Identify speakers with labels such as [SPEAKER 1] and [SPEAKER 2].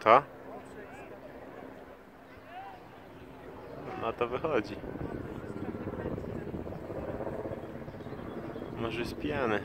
[SPEAKER 1] To? No to wychodzi. Może jest pijany.